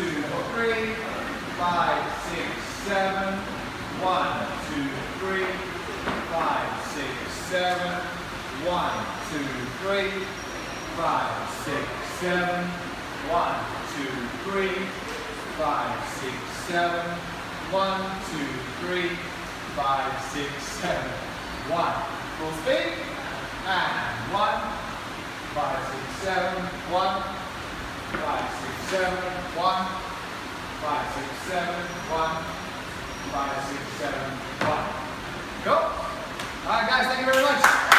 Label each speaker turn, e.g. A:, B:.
A: two, three, five, six, seven. One, two, three, five, six, seven. One, two, three, five, six, seven. One, two, three, five, six, seven. One, two, three, five, six, seven. One. Full speed. And one, five, six, seven. One, five, six, seven. One, five, six, seven. One, five, six, seven. One. Go. All right, guys. Thank you very much.